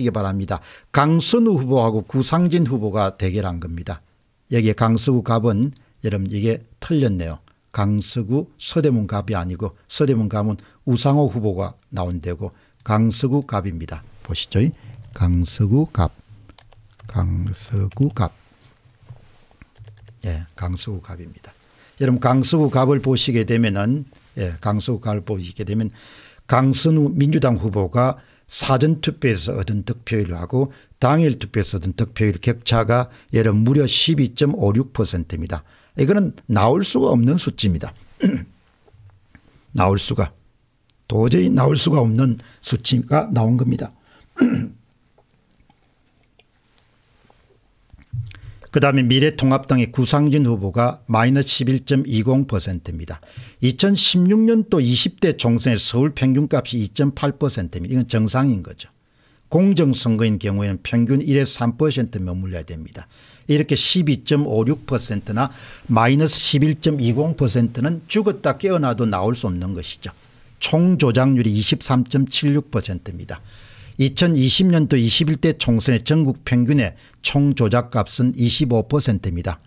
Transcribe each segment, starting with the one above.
이게 바랍니다. 강선우 후보하고 구상진 후보가 대결한 겁니다. 여기에 강서구 갑은 여러분 이게 틀렸네요. 강서구 서대문 갑이 아니고 서대문 갑은 우상호 후보가 나온 데고 강서구 갑입니다. 보시죠. 강서구 갑. 강서구 갑. 예, 강서구 갑입니다. 여러분 강서구 갑을 보시게 되면은 예, 강서구 갑을 보시게 되면 강선우 민주당 후보가 사전투표에서 얻은 득표율하고 당일 투표에서 얻은 득표율 격차가 여러분 무려 12.56%입니다. 이거는 나올 수가 없는 수치입니다. 나올 수가 도저히 나올 수가 없는 수치가 나온 겁니다. 그다음에 미래통합당의 구상진 후보가 마이너스 11.20%입니다. 2016년도 20대 총선의 서울 평균값이 2.8%입니다. 이건 정상인 거죠. 공정선거인 경우에는 평균 1에서 3% 머물러야 됩니다. 이렇게 12.56%나 마이너스 11.20%는 죽었다 깨어나도 나올 수 없는 것이죠. 총 조작률이 23.76%입니다. 2020년도 21대 총선의 전국 평균의 총 조작값은 25%입니다.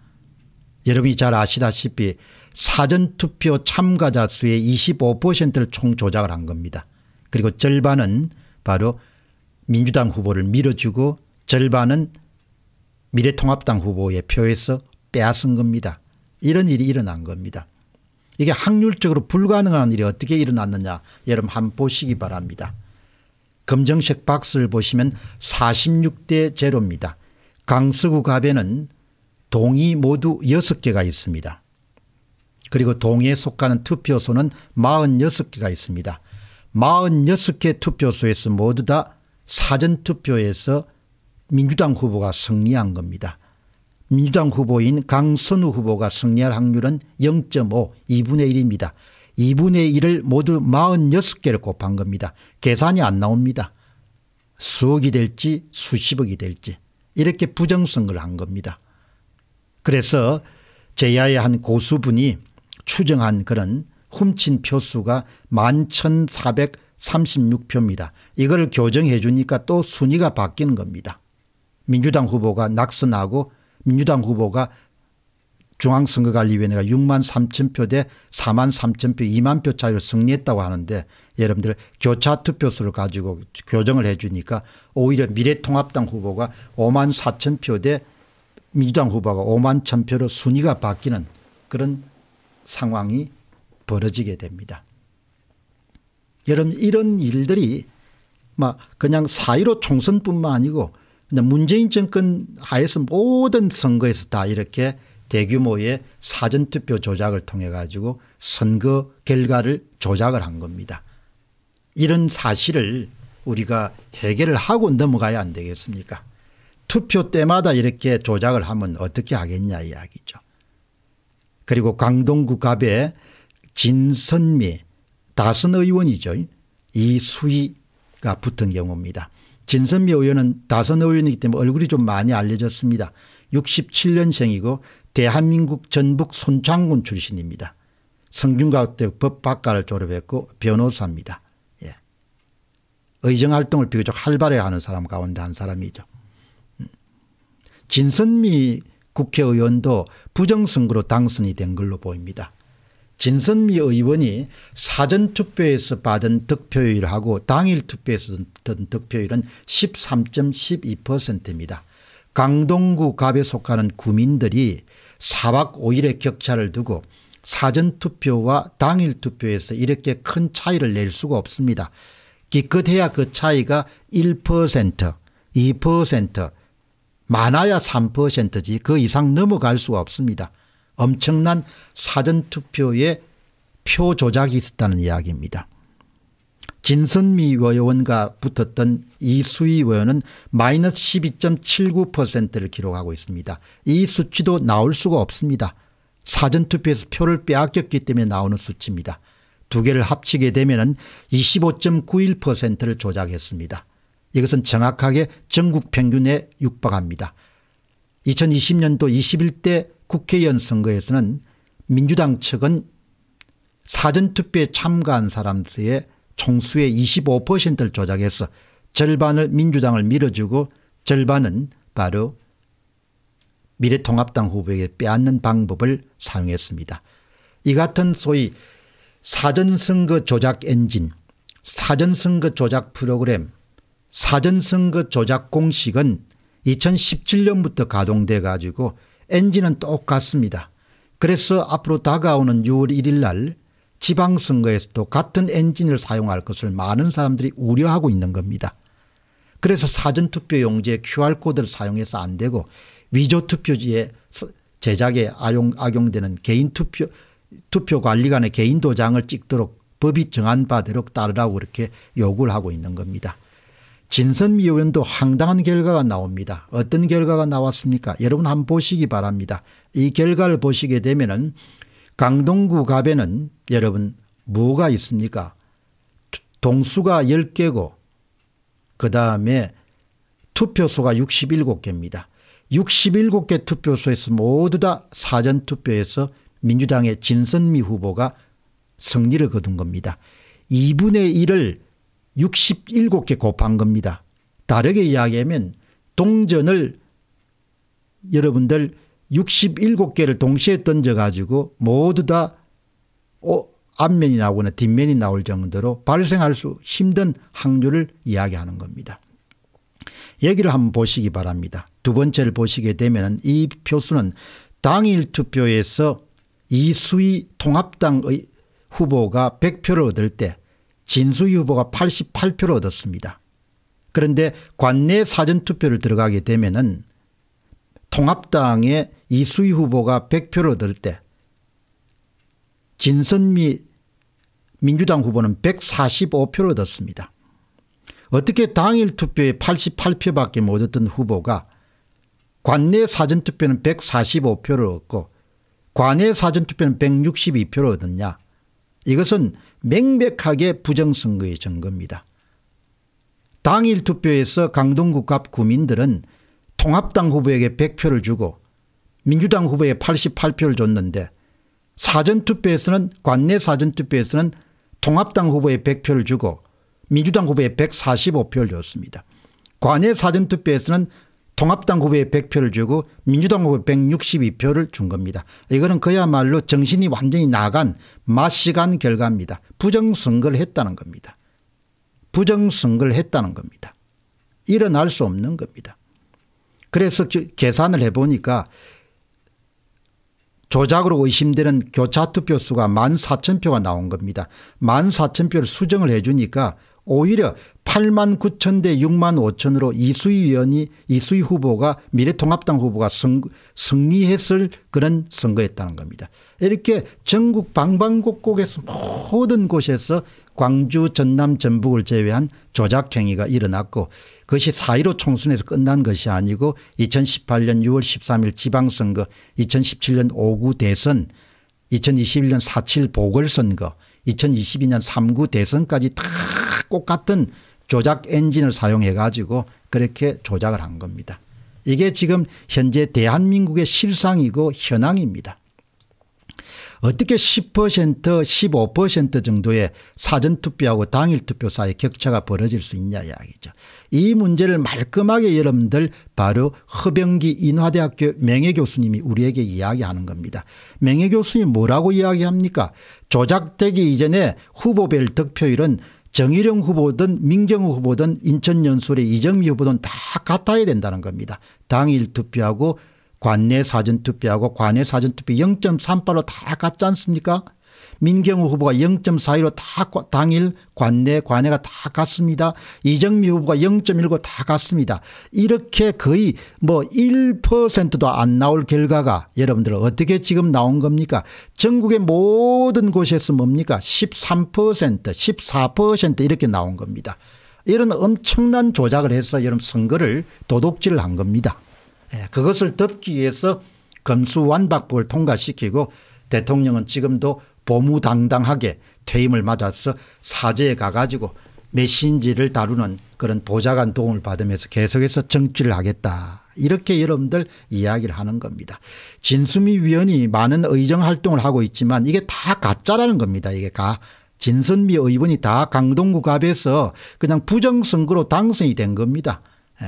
여러분이 잘 아시다시피 사전투표 참가자 수의 25%를 총 조작을 한 겁니다. 그리고 절반은 바로 민주당 후보를 밀어주고 절반은 미래통합당 후보의 표에서 빼앗은 겁니다. 이런 일이 일어난 겁니다. 이게 확률적으로 불가능한 일이 어떻게 일어났느냐 여러분 한번 보시기 바랍니다. 검정색 박스를 보시면 46대 제로입니다. 강서구 갑에는 동이 모두 6개가 있습니다. 그리고 동에 속하는 투표소는 46개가 있습니다. 46개 투표소에서 모두 다 사전투표에서 민주당 후보가 승리한 겁니다. 민주당 후보인 강선우 후보가 승리할 확률은 0.5 2분의 1입니다. 2분의 1을 모두 46개를 곱한 겁니다. 계산이 안 나옵니다. 수억이 될지 수십억이 될지 이렇게 부정선거를 한 겁니다. 그래서 제야의 한 고수분이 추정한 그런 훔친 표수가 11,436표입니다. 이걸 교정해 주니까 또 순위가 바뀌는 겁니다. 민주당 후보가 낙선하고 민주당 후보가 중앙선거관리위원회가 6만 3천 표 대 4만 3천 표 2만 표 차이로 승리했다고 하는데 여러분들 교차 투표수를 가지고 교정을 해 주니까 오히려 미래통합당 후보가 5만 4천 표 대 민주당 후보가 5만 1천 표로 순위가 바뀌는 그런 상황이 벌어지게 됩니다. 여러분 이런 일들이 막 그냥 사이로 총선뿐만 아니고 문재인 정권 하에서 모든 선거에서 다 이렇게 대규모의 사전투표 조작을 통해 가지고 선거 결과를 조작을 한 겁니다. 이런 사실을 우리가 해결을 하고 넘어가야 안 되겠습니까 투표 때마다 이렇게 조작을 하면 어떻게 하겠냐 이야기죠. 그리고 강동구 갑에 진선미 다선 의원이죠. 이 수위가 붙은 경우입니다. 진선미 의원은 다선 의원이기 때문에 얼굴이 좀 많이 알려졌습니다. 67년생이고 대한민국 전북 손창군 출신입니다. 성균관대 법학과를 졸업했고 변호사입니다. 예. 의정활동을 비교적 활발히 하는 사람 가운데 한 사람이죠. 음. 진선미 국회의원도 부정선거로 당선이 된 걸로 보입니다. 진선미 의원이 사전투표에서 받은 득표율하고 당일 투표에서 받은 득표율은 13.12%입니다. 강동구 갑에 속하는 구민들이 4박 5일의 격차를 두고 사전투표와 당일 투표에서 이렇게 큰 차이를 낼 수가 없습니다. 기껏해야 그 차이가 1% 2% 많아야 3%지 그 이상 넘어갈 수가 없습니다. 엄청난 사전투표에 표 조작이 있었다는 이야기입니다. 진선미 의원과 붙었던 이수희 의원은 마이너스 12.79%를 기록하고 있습니다. 이 수치도 나올 수가 없습니다. 사전투표에서 표를 빼앗겼기 때문에 나오는 수치입니다. 두 개를 합치게 되면 25.91%를 조작했습니다. 이것은 정확하게 전국 평균에 육박합니다. 2020년도 21대 국회의원 선거에서는 민주당 측은 사전투표에 참가한 사람들의 총수의 25%를 조작해서 절반을 민주당을 밀어주고 절반은 바로 미래통합당 후보에게 빼앗는 방법을 사용했습니다. 이 같은 소위 사전선거 조작 엔진 사전선거 조작 프로그램 사전선거 조작 공식은 2017년부터 가동돼 가지고 엔진은 똑같습니다. 그래서 앞으로 다가오는 6월 1일 날 지방선거에서도 같은 엔진을 사용할 것을 많은 사람들이 우려하고 있는 겁니다. 그래서 사전투표 용지에 QR코드를 사용해서 안 되고 위조투표지에 제작에 악용, 되는 개인투표 투표관리관의 개인도장을 찍도록 법이 정한 바대로 따르라고 그렇게 요구를 하고 있는 겁니다. 진선미 의원도 황당한 결과가 나옵니다. 어떤 결과가 나왔습니까 여러분 한번 보시기 바랍니다. 이 결과를 보시게 되면 은 강동구 갑에는 여러분 뭐가 있습니까 동수가 10개고 그 다음에 투표소가 67개입니다. 67개 투표소에서 모두 다 사전투표에서 민주당의 진선미 후보가 승리를 거둔 겁니다. 2분의 1을 67개 곱한 겁니다. 다르게 이야기하면 동전을 여러분들 67개를 동시에 던져가지고 모두 다 앞면이 나오거나 뒷면이 나올 정도로 발생할 수 힘든 확률을 이야기하는 겁니다. 여기를 한번 보시기 바랍니다. 두 번째를 보시게 되면 이 표수는 당일 투표에서 이수희 통합당의 후보가 100표를 얻을 때 진수희 후보가 88표를 얻었습니다. 그런데 관내 사전투표를 들어가게 되면 통합당의 이수희 후보가 100표를 얻을 때 진선미 민주당 후보는 145표를 얻었습니다. 어떻게 당일 투표에 88표밖에 못 얻던 후보가 관내 사전투표는 145표를 얻고 관내 사전투표는 162표를 얻었냐 이것은 명백하게 부정선거의 증거입니다. 당일 투표에서 강동구갑 구민들은 통합당 후보에게 100표를 주고 민주당 후보에 88표를 줬는데 사전투표에서는 관내 사전투표에서는 통합당 후보에 100표를 주고 민주당 후보에 145표를 줬습니다. 관내 사전투표에서는 통합당 후보에 100표를 주고 민주당 후보에 162표를 준 겁니다. 이거는 그야말로 정신이 완전히 나간 마시간 결과입니다. 부정선거를 했다는 겁니다. 부정선거를 했다는 겁니다. 일어날 수 없는 겁니다. 그래서 계산을 해보니까 조작으로 의심되는 교차투표 수가 14,000표가 나온 겁니다. 14,000표를 수정을 해 주니까 오히려 8만 9천 대 6만 5천으로 이수희 의원이 이수희 후보가 미래통합당 후보가 성, 승리했을 그런 선거였다는 겁니다. 이렇게 전국 방방곡곡에서 모든 곳에서 광주 전남 전북을 제외한 조작행위가 일어났고 그것이 4.15 총선에서 끝난 것이 아니고 2018년 6월 13일 지방선거 2017년 5구 대선 2021년 4.7 보궐선거 2022년 3구 대선까지 다 똑같은 조작 엔진을 사용해 가지고 그렇게 조작을 한 겁니다. 이게 지금 현재 대한민국의 실상이고 현황입니다. 어떻게 10% 15% 정도의 사전투표하고 당일투표 사이 격차가 벌어질 수 있냐 이야기죠. 이 문제를 말끔하게 여러분들 바로 허병기 인화대학교 명예교수님이 우리에게 이야기하는 겁니다. 명예교수님 뭐라고 이야기합니까 조작되기 이전에 후보별 득표율은 정일영 후보든 민경우 후보든 인천연수의 이정미 후보든 다 같아야 된다는 겁니다. 당일 투표하고 관내 사전투표하고 관내 사전투표 0.38로 다 같지 않습니까 민경우 후보가 0.42로 다 당일 관내 관내가 다 같습니다. 이정미 후보가 0.19다 같습니다. 이렇게 거의 뭐 1%도 안 나올 결과가 여러분들 어떻게 지금 나온 겁니까 전국의 모든 곳에서 뭡니까 13% 14% 이렇게 나온 겁니다. 이런 엄청난 조작을 해서 여러분 선거를 도둑질을 한 겁니다. 예, 그것을 덮기 위해서 검수완박법을 통과시키고 대통령은 지금도 보무당당하게 퇴임을 맞아서 사제에 가가지고 메신지를 다루는 그런 보좌관 도움을 받으면서 계속해서 정치를 하겠다. 이렇게 여러분들 이야기를 하는 겁니다. 진수미 위원이 많은 의정 활동을 하고 있지만 이게 다 가짜라는 겁니다. 이게 가 진선미 의원이 다 강동구 갑에서 그냥 부정선거로 당선이 된 겁니다. 예.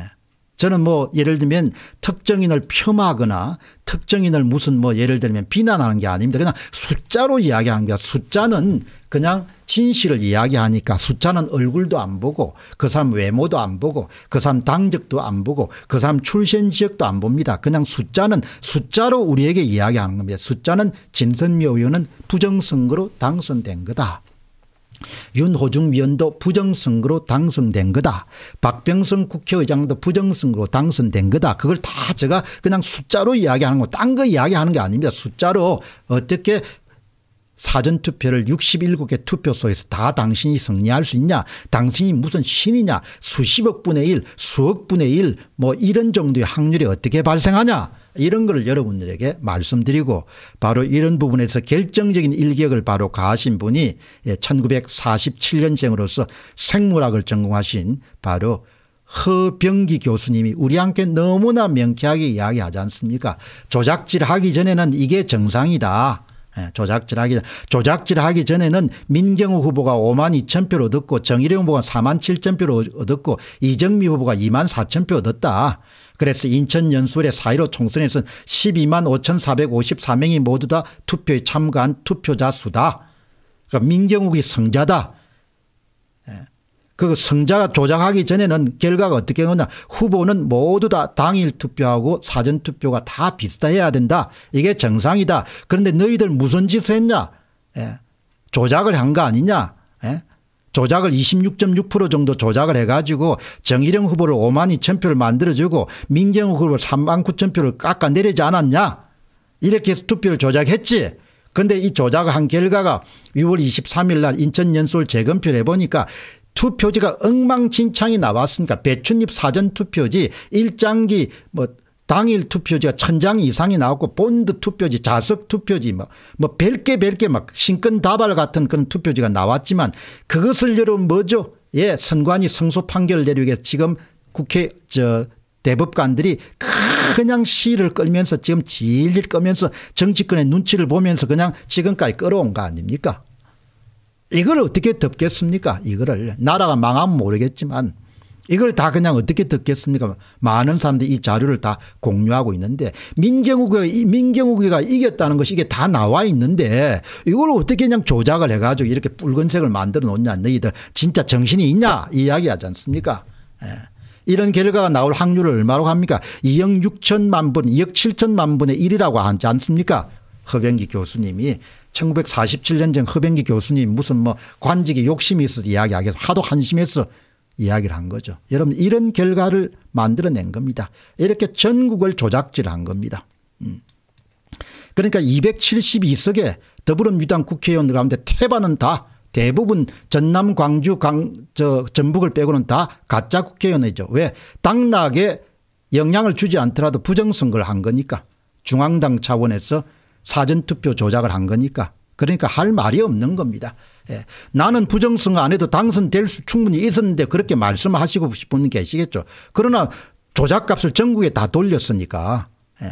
저는 뭐 예를 들면 특정인을 폄하하거나 특정인을 무슨 뭐 예를 들면 비난하는 게 아닙니다. 그냥 숫자로 이야기하는 거야. 숫자는 그냥 진실을 이야기하니까 숫자는 얼굴도 안 보고 그 사람 외모도 안 보고 그 사람 당적도 안 보고 그 사람 출신 지역도 안 봅니다. 그냥 숫자는 숫자로 우리에게 이야기하는 겁니다. 숫자는 진선미 의원은 부정선거로 당선된 거다. 윤호중 위원도 부정선거로 당선된 거다. 박병성 국회의장도 부정선거로 당선된 거다. 그걸 다 제가 그냥 숫자로 이야기하는 거, 딴 거 이야기하는 게 아닙니다. 숫자로 어떻게 사전투표를 67개 투표소에서 다 당신이 승리할 수 있냐 당신이 무슨 신이냐 수십억 분의 1 수억 분의 1뭐 이런 정도의 확률이 어떻게 발생하냐 이런 걸 여러분들에게 말씀드리고 바로 이런 부분에서 결정적인 일격을 바로 가하신 분이 1947년생으로서 예, 생물학을 전공하신 바로 허병기 교수님이 우리한테 너무나 명쾌하게 이야기하지 않습니까 조작질 하기 전에는 이게 정상이다. 예, 조작질하기 조작질하기 전에는 민경우 후보가 5만 2천 표를 얻었고 정일영 후보가 4만 7천 표를 얻었고 이정미 후보가 2만 4천 표 얻었다. 그래서 인천 연수의 4.15 총선에서 12만 5,454명이 모두 다 투표에 참가한 투표자 수다. 그러니까 민경욱이 성자다. 예. 그 성자가 조작하기 전에는 결과가 어떻게 오냐 후보는 모두 다 당일 투표하고 사전 투표가 다 비슷해야 된다. 이게 정상이다. 그런데 너희들 무슨 짓을 했냐. 예. 조작을 한 거 아니냐. 예. 조작을 26.6% 정도 조작을 해가지고 정일영 후보를 5만 2천 표를 만들어주고 민경욱 후보를 3만 9천 표를 깎아내리지 않았냐. 이렇게 해서 투표를 조작했지. 근데 이 조작을 한 결과가 6월 23일 날 인천 연수를 재검표를 해보니까 투표지가 엉망진창이 나왔으니까 배춧잎 사전투표지 일장기 뭐 당일 투표지가 천장 이상이 나왔고 본드 투표지 자석 투표지 뭐, 뭐 별게 별게 막 신권 다발 같은 그런 투표지가 나왔지만 그것을 여러분 뭐죠? 예 선관위 성소 판결 내리게 지금 국회 저 대법관들이 그냥 시를 끌면서 지금 질질 끌면서 정치권의 눈치를 보면서 그냥 지금까지 끌어온 거 아닙니까 이걸 어떻게 덮겠습니까? 이거를 나라가 망하면 모르겠지만 이걸 다 그냥 어떻게 듣겠습니까? 많은 사람들이 이 자료를 다 공유하고 있는데 민경욱이 민경욱이가 이겼다는 것이 이게 다 나와 있는데 이걸 어떻게 그냥 조작을 해가지고 이렇게 붉은색을 만들어 놓냐? 너희들 진짜 정신이 있냐? 이야기하지 않습니까? 예. 이런 결과가 나올 확률을 얼마로 합니까? 2억 6천만 분 2억 7천만 분의 1이라고 하지 않습니까? 허병기 교수님이 1947년생 허병기 교수님 무슨 뭐 관직에 욕심이 있어서 이야기하겠어 하도 한심해서 이야기를 한 거죠. 여러분 이런 결과를 만들어낸 겁니다. 이렇게 전국을 조작질한 겁니다. 음. 그러니까 272석의 더불어민주당 국회의원 가운데 태반은 다 대부분 전남 광주 강, 저 전북을 빼고는 다 가짜 국회의원이죠. 왜 당락에 영향을 주지 않더라도 부정선거를 한 거니까 중앙당 차원에서 사전투표 조작을 한 거니까 그러니까 할 말이 없는 겁니다. 예. 나는 부정선거 안 해도 당선될 수 충분히 있었는데 그렇게 말씀하시고 싶은 분 계시겠죠. 그러나 조작값을 전국에 다 돌렸으니까 예.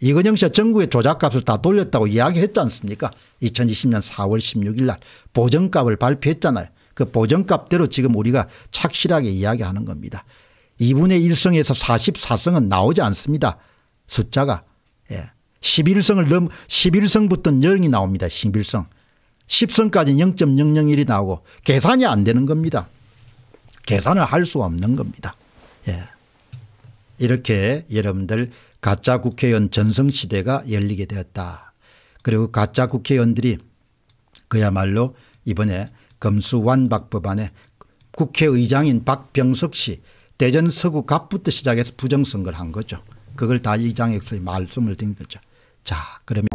이건영 씨가 전국에 조작값을 다 돌렸다고 이야기했지 않습니까 2020년 4월 16일 날 보정값을 발표했잖아요. 그 보정값대로 지금 우리가 착실하게 이야기하는 겁니다. 2분의 1성에서 44성은 나오지 않습니다. 숫자가. 예. 11성을 넘 11성부터 0이 나옵니다. 11성. 10성까지 0.001이 나오고 계산이 안 되는 겁니다. 계산을 할 수 없는 겁니다. 예. 이렇게 여러분들 가짜 국회의원 전성시대가 열리게 되었다. 그리고 가짜 국회의원들이 그야말로 이번에 검수완박 법안에 국회의장인 박병석 씨 대전 서구 갑부터 시작해서 부정선거를 한 거죠. 그걸 다 이 장에서 말씀을 드린 거죠. 자 그러면